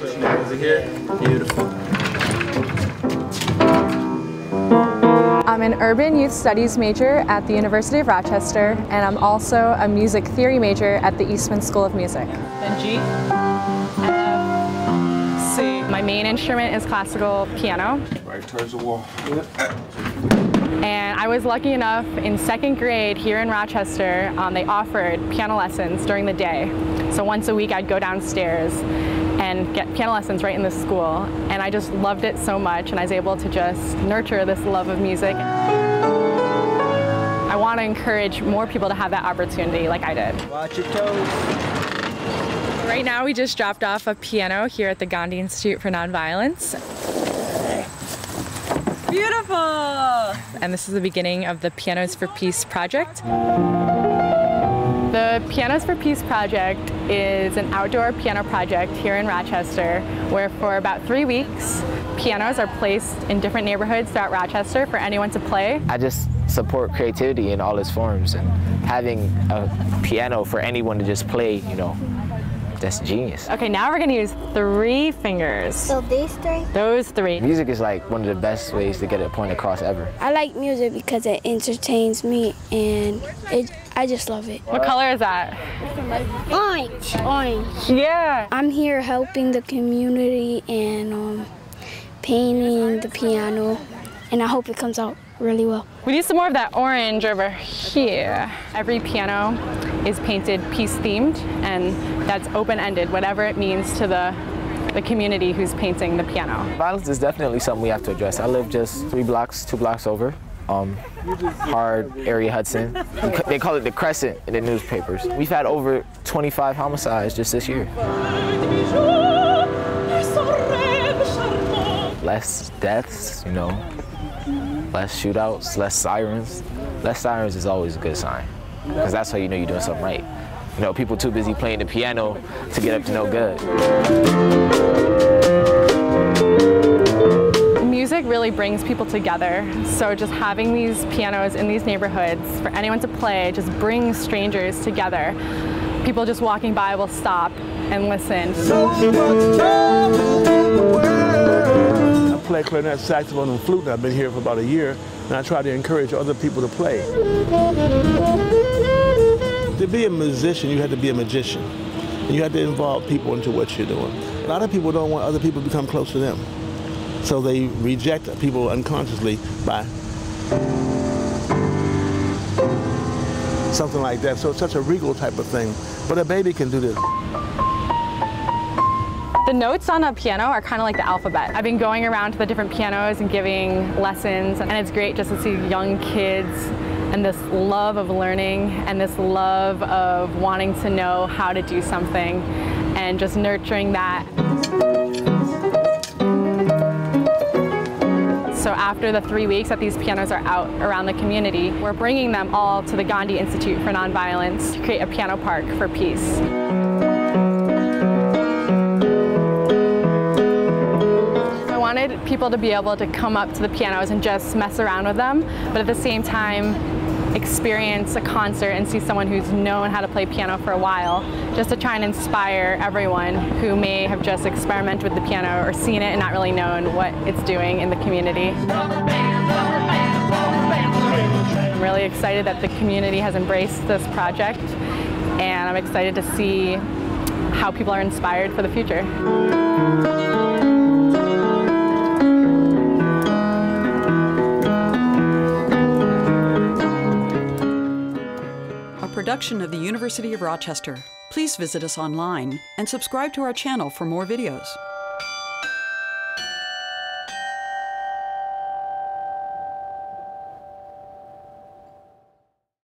Pushing it over here. Beautiful. I'm an urban youth studies major at the University of Rochester, and I'm also a music theory major at the Eastman School of Music. Then G, F, C. My main instrument is classical piano. Right towards the wall. And I was lucky enough in second grade here in Rochester, um, they offered piano lessons during the day. So once a week I'd go downstairs and get piano lessons right in the school. And I just loved it so much and I was able to just nurture this love of music. I want to encourage more people to have that opportunity like I did. Watch your toes. Right now we just dropped off a piano here at the Gandhi Institute for Nonviolence. Beautiful! And this is the beginning of the Pianos for Peace project. The Pianos for Peace project is an outdoor piano project here in Rochester where for about three weeks pianos are placed in different neighborhoods throughout Rochester for anyone to play. I just support creativity in all its forms and having a piano for anyone to just play, you know, that's genius. Okay, now we're gonna use three fingers. So these three? Those three. Music is like one of the best ways to get a point across ever. I like music because it entertains me and it, I just love it. What color is that? Orange. Orange. Yeah. I'm here helping the community and um, painting the piano and I hope it comes out really well. We need some more of that orange over here. Every piano is painted peace themed and that's open-ended, whatever it means to the the community who's painting the piano. Violence is definitely something we have to address. I live just three blocks, two blocks over. Um, hard area Hudson. They call it the Crescent in the newspapers. We've had over 25 homicides just this year. Less deaths, you know, less shootouts, less sirens. Less sirens is always a good sign because that's how you know you're doing something right. You know, people too busy playing the piano to get up to no good. Music really brings people together. So just having these pianos in these neighborhoods for anyone to play just brings strangers together. People just walking by will stop and listen. I play clarinet, saxophone, and flute, and I've been here for about a year, and I try to encourage other people to play. To be a musician, you had to be a magician. And you had to involve people into what you're doing. A lot of people don't want other people to become close to them. So they reject people unconsciously by something like that. So it's such a regal type of thing. But a baby can do this. The notes on a piano are kind of like the alphabet. I've been going around to the different pianos and giving lessons, and it's great just to see young kids and this love of learning and this love of wanting to know how to do something and just nurturing that. So after the three weeks that these pianos are out around the community, we're bringing them all to the Gandhi Institute for Nonviolence to create a piano park for peace. I wanted people to be able to come up to the pianos and just mess around with them, but at the same time experience a concert and see someone who's known how to play piano for a while, just to try and inspire everyone who may have just experimented with the piano or seen it and not really known what it's doing in the community. I'm really excited that the community has embraced this project and I'm excited to see how people are inspired for the future. Production of the University of Rochester. Please visit us online and subscribe to our channel for more videos.